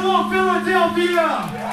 Hello, Philadelphia!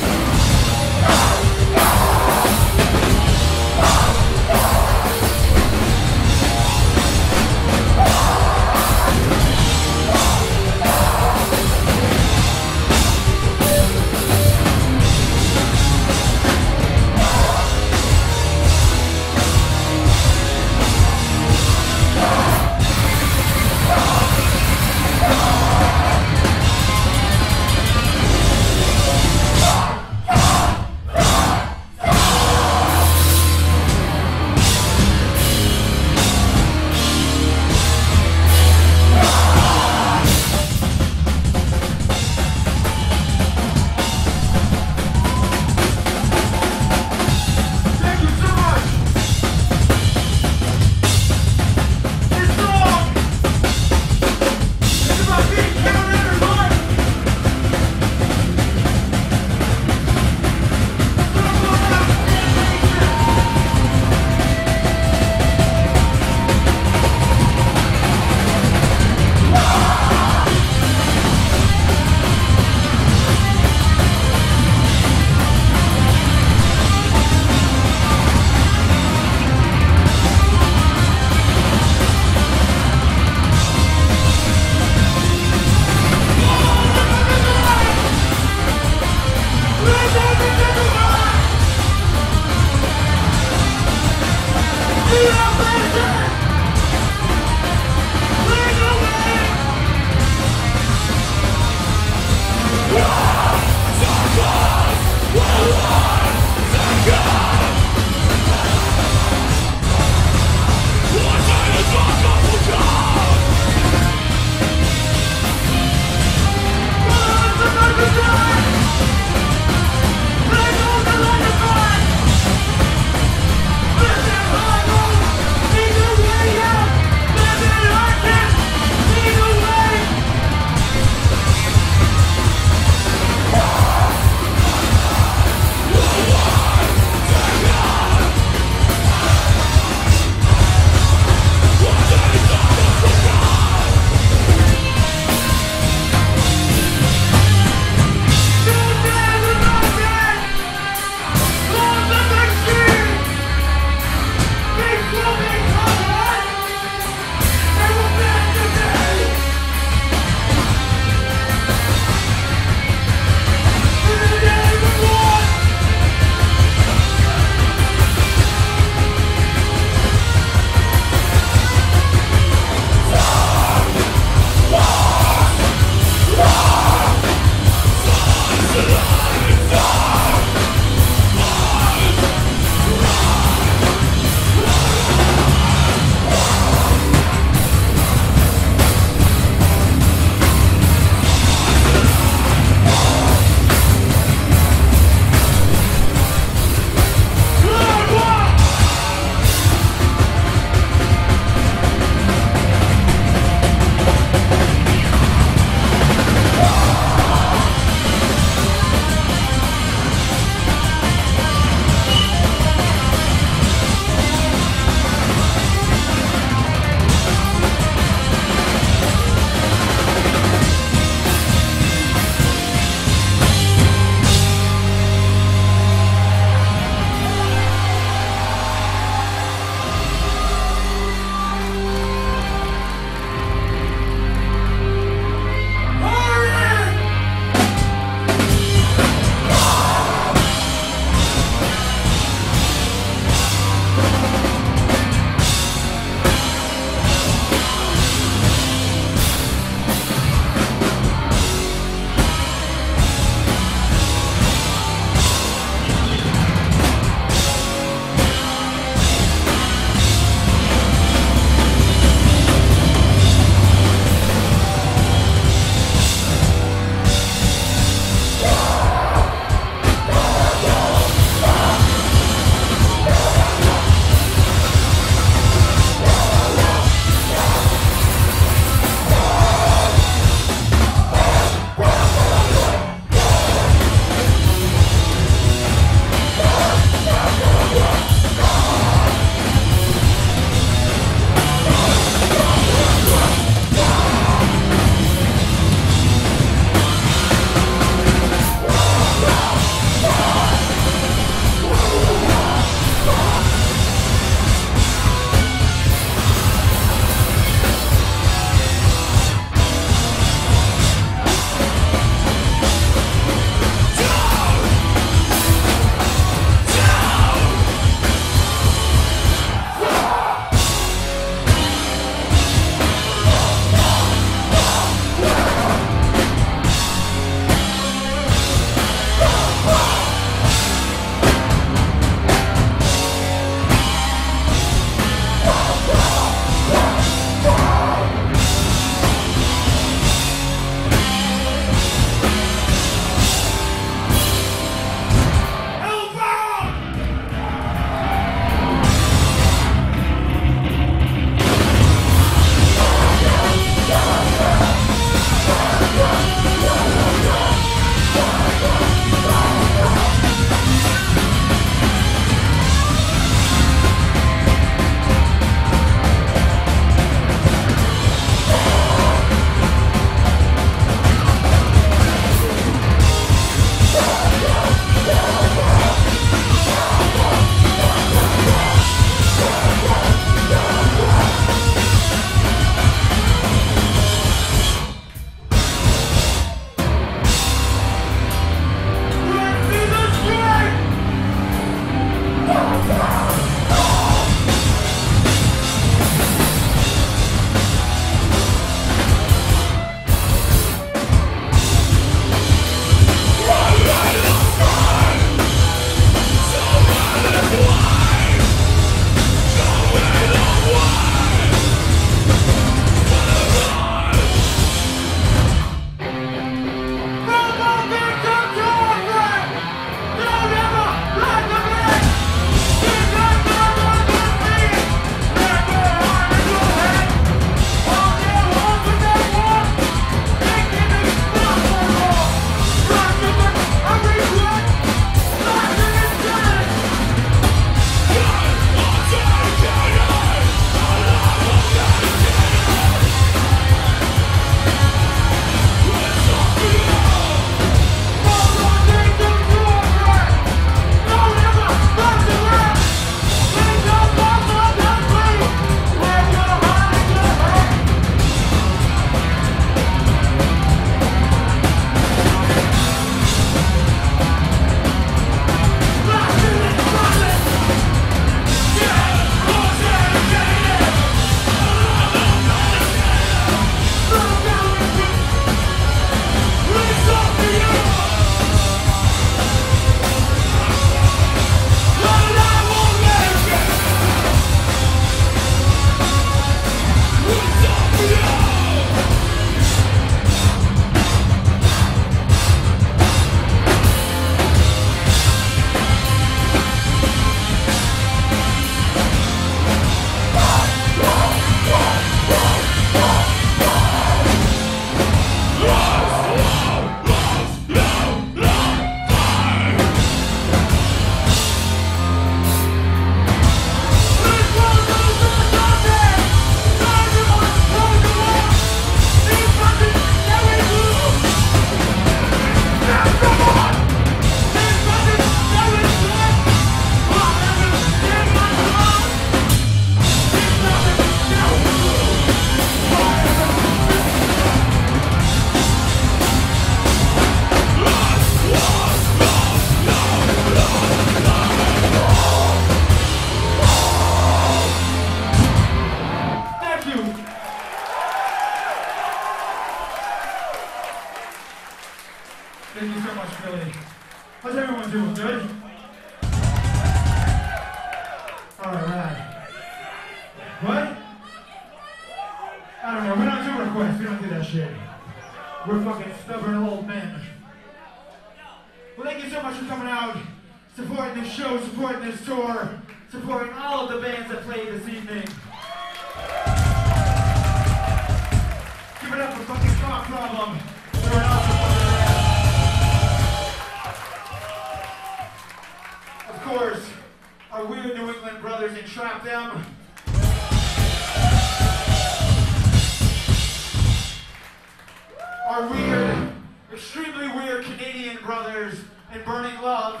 Extremely weird Canadian brothers in Burning Love.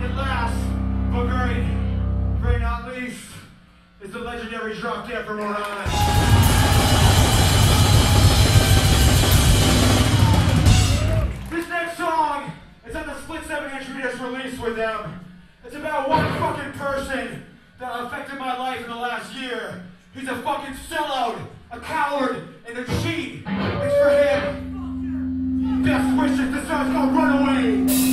And last, but very, very not least, is the legendary Dropdead from Rhode Island. This next song is on the split 7 inch we just released with them. It's about one fucking person that affected my life in the last year. He's a fucking sellout, a coward, and a cheat. It's for him. Best wishes. This song's called Runaway.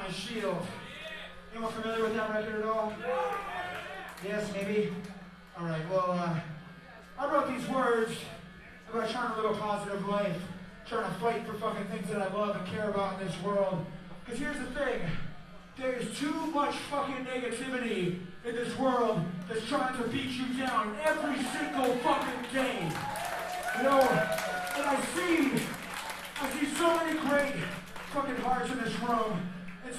My Shield. Anyone familiar with that record at all? Yes, maybe? All right, well, uh, I wrote these words about trying to live a positive life, trying to fight for fucking things that I love and care about in this world. Because here's the thing. There's too much fucking negativity in this world that's trying to beat you down every single fucking day. You know, and I see, I see so many great fucking hearts in this room,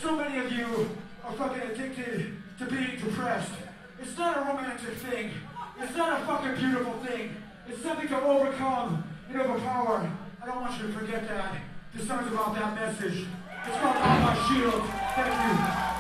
so many of you are fucking addicted to being depressed. It's not a romantic thing. It's not a fucking beautiful thing. It's something to overcome and overpower. I don't want you to forget that. This song's about that message. It's called On My Shield. Thank you.